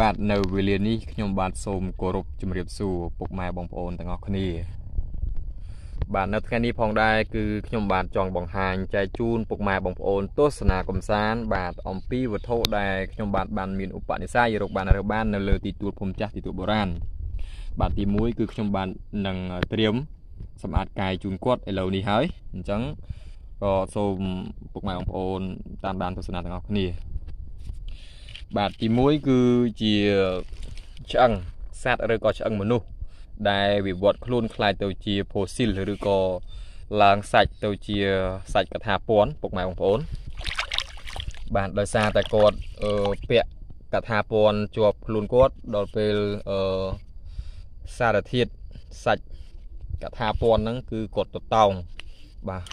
បាទនៅវេលានេះខ្ញុំបាទសូមគោរពជំរាបសួរពុកម៉ែបងប្អូនទាំងអស់គ្នា បាទនៅថ្ងៃនេះផងដែរគឺខ្ញុំបាទចង់បង្ហាញចែកជូនពុកម៉ែបងប្អូនទស្សនាកំសាន្តបាទអំពីវត្ថុដែលខ្ញុំបាទបានមានឧបនិស្ស័យរកបានរើបាននៅលើទីទួលភូមិចាស់ទីទួលបុរាណបាទទី1គឺខ្ញុំបាទនឹងត្រៀមសម្អាតកាយជូនគាត់ឥឡូវនេះហើយអញ្ចឹងក៏សូមពុកម៉ែបងប្អូនតាមដានទស្សនាទាំងអស់គ្នា បាទទី1គឺជាឆ្អឹងសត្វឬក៏ឆ្អឹងមនុស្សដែលវិវត្តខ្លួនคล้ายទៅជាផូស៊ីលឬក៏ឡើងសាច់ទៅជាសាច់កថាពន់ពុកម៉ែបងប្អូនបាទដោយសារតែគាត់អឺពាក់កថាពន់ជាប់ខ្លួនគាត់ដល់ពេលអឺសារធាតុសាច់កថាពន់ហ្នឹងគឺគាត់ទៅតោងបាទ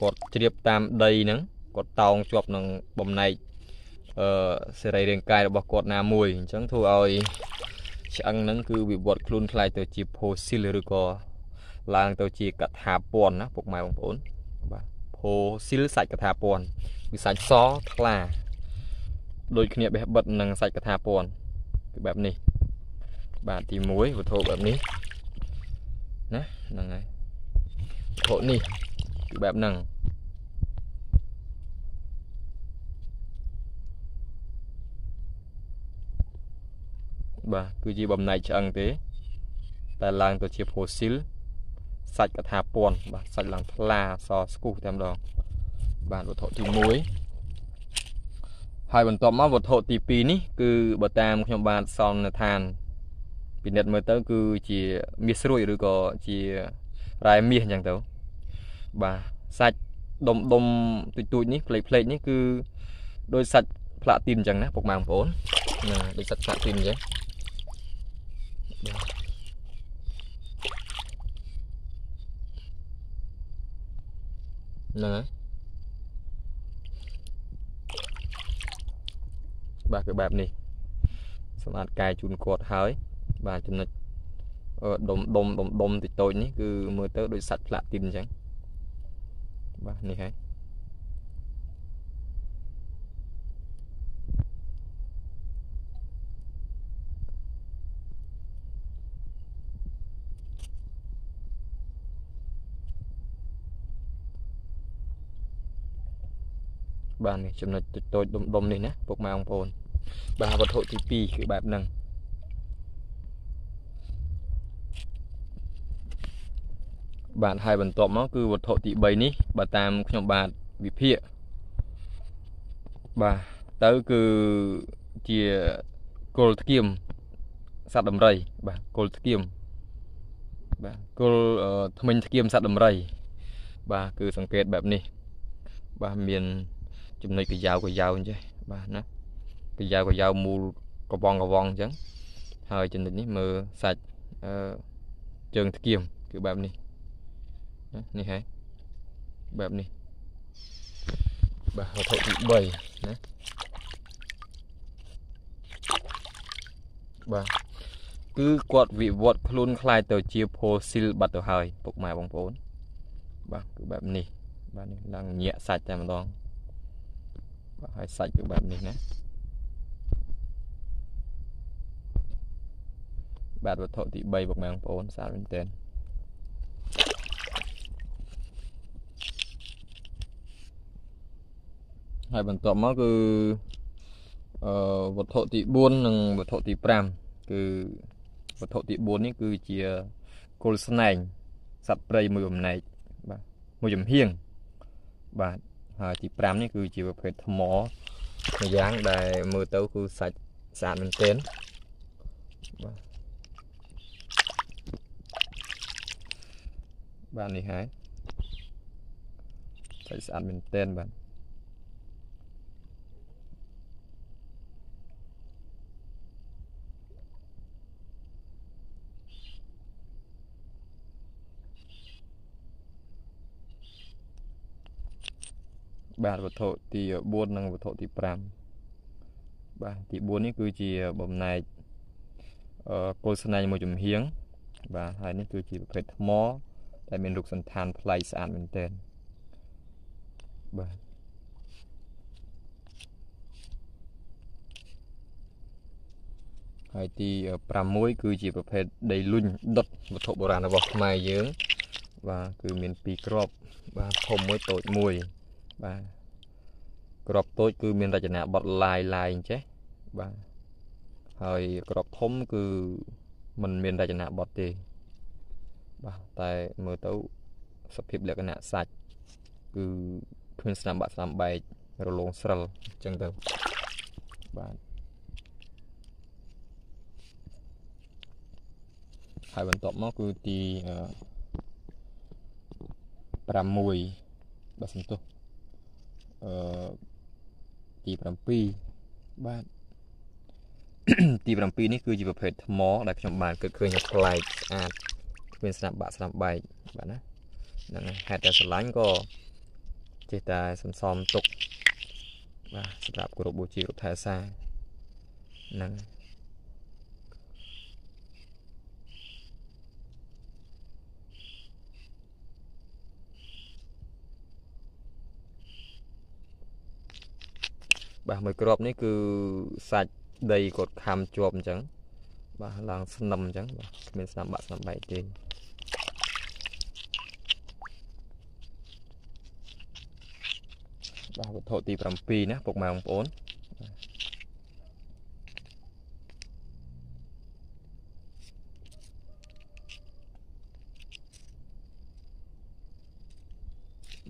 គាត់ជ្រាបតាមដីហ្នឹងគាត់តោងជាប់នឹងបំណែកអឺ សេរីរាង្គកាយរបស់គាត់ណាមួយអញ្ចឹងធ្វើឲ្យឆ្អឹងហ្នឹងគឺវិវត្តខ្លួនខ្លាយទៅជាផូស៊ីលឬក៏ឡើងទៅជាកថាពន់ណាពុកម៉ែបងប្អូនបាទផូស៊ីលសាច់កថាពន់គឺសាច់សថ្លាដូចគ្នាបេះបិទនឹងសាច់កថាពន់គឺបែបនេះបាទទី1វត្ថុបែបនេះណាហ្នឹងហើយវត្ថុនេះគឺបែបហ្នឹង បាទគឺជាបំណែកឆ្អឹងទេតែឡើងទៅជាផូស៊ីលសាច់កថាពន់បាទសាច់ឡើងថ្លាសស្គុះតែម្ដងបាទវត្ថុទី1ហើយបន្ទាប់មកវត្ថុទី2នេះគឺបើតាមខ្ញុំបានសន្និដ្ឋានពិនិត្យមើលទៅ គឺជាមាសស្រួយឬក៏ជារ៉ែមាសអញ្ចឹងទៅបាទសាច់ដុំដុំទូចទូចនេះផ្លេកផ្លេកនេះគឺដោយសាច់ផ្លាទីនអញ្ចឹងណាពុកម៉ែបងប្អូនណាដោយសាច់ផ្លាទីនអញ្ចឹង បាទហ្នឹងហើយបាទគឺបែបនេះសម្អាតកាយជូនគាត់ហើយ បាទចំណុចដុំដុំដុំដុំតិចតូចនេះគឺមើលទៅដូចសាច់ផ្លាទីនអញ្ចឹងបាទនេះហើយ បាទនេះចំណុចតូចតូចដុំដុំនេះណាពុកម៉ែបងប្អូនបាទវត្ថុទី2គឺបែបហ្នឹងបាទហើយបន្ទាប់មកគឺវត្ថុទី3នេះបើតាមខ្ញុំបាទវិភាគបាទទៅគឺជាគល់ធ្កៀមសត្វដំរី បាទគល់ធ្កៀមបាទគល់ថ្មិញធ្កៀមសត្វដំរី បាទគឺសង្កេតបែបនេះបាទមាន ចំណុចកយ៉ាវកយ៉ាវអញ្ចឹងបាទណាកយ៉ាវកយ៉ាវមូលកវងកវងអញ្ចឹងហើយចំណុចនេះមើលសាច់អឺជើងធ្កៀមគឺបែបនេះណានេះហើយបែបនេះបាទវត្ថុទី3ណាបាទគឺគាត់វិវត្តខ្លួនคล้ายទៅជាផូស៊ីលបាត់ទៅហើយពុកម៉ែបងប្អូនបាទគឺបែបនេះបាទនេះឡើងញាក់សាច់តែម្ដង បាទហើយសាច់គឺបែបនេះណាបាទវត្ថុទី3ពុកម៉ែបងប្អូនស្អាតមែនទែនហើយបន្ទាប់មកគឺអឺវត្ថុទី4និងវត្ថុទី5គឺវត្ថុទី4នេះគឺជាគល់ស្នែងសត្វព្រៃមួយបំណែកបាទមួយចំហៀងបាទ ហើយទី5នេះគឺជាប្រភេទថ្មមួយយ៉ាងដែលមើលទៅគឺសាច់ស្អាតមែនទែនបាទបាទនេះហើយសាច់ស្អាតមែនទែនបាទ បាទវត្ថុទី4និងវត្ថុទី5បាទទី4នេះគឺជាបំណែកអឺគល់ស្នែងមួយចំហៀងបាទហើយនេះគឺជាប្រភេទថ្មដែលមានរូបសន្តានប្លែកស្អាតមែនទែនបាទហើយទី6គឺជាប្រភេទដីលុញដុតវត្ថុបុរាណរបស់ខ្មែរយើងបាទគឺមាន2គ្រាប់បាទធំមួយតូចមួយ បាទគ្រាប់តូចគឺមានរចនាបថឡាយឡាយអញ្ចេះបាទហើយគ្រាប់ធំគឺมันមានរចនាបថទេបាទតែមើលទៅសភាពលក្ខណៈសាច់គឺគ្មានស្នាមបាក់ស្នាមបែករលោងស្រិលអញ្ចឹងទៅបាទហើយបន្ទាប់មកគឺទី6បើសំទោស អឺទី7បាទទី7នេះគឺជាប្រភេទថ្មដែលខ្ញុំបានគិតឃើញថាប្លែកស្អាតគ្មានស្នាមបាក់ស្នាមបែកបាទណាហ្នឹងហេតុតែស្រឡាញ់ក៏ចេះតែសន្សំទុកបាទសម្រាប់គោរពបូជាគ្រប់ថែសាហ្នឹង បាទមួយគ្រាប់នេះគឺសាច់ដីគាត់ខំជាប់អញ្ចឹងបាទឡើងស្នឹមអញ្ចឹងបាទគ្មានស្នាមបាក់ស្នាមបែកទេបាទវត្ថុទី7ណាពុកម៉ែបងប្អូន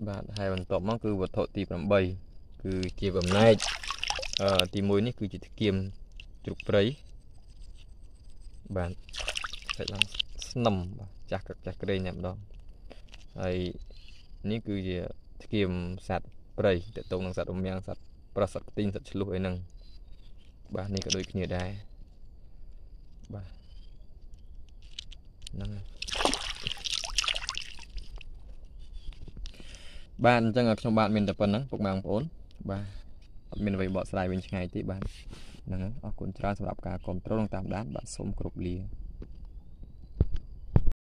បាទហើយបន្ទាប់មកគឺវត្ថុទី8គឺជាបំណែកអឺ ទី1នេះគឺជាធ្គាមជ្រូកព្រៃបាទសាច់ឡើងស្នឹមបាទចាស់ចាស់ក្រែងតែម្ដងហើយនេះគឺជាធ្គាមសត្វព្រៃតទៅនឹងសត្វរមាំងសត្វប្រសត្វខ្ទីងសត្វឆ្លុះអីហ្នឹងបាទនេះក៏ដូចគ្នាដែរបាទហ្នឹងហើយបាទអញ្ចឹងខ្ញុំបាទមានតែប៉ុណ្្នឹងពុកម៉ែបងប្អូនបាទ អត់មានអ្វីបកស្រាយវិញឆ្ងាយទេបាទហ្នឹងហើយអរគុណច្រើនសម្រាប់ការគ្រប់គ្រងនិងតាមដានបាទសូមគោរពលា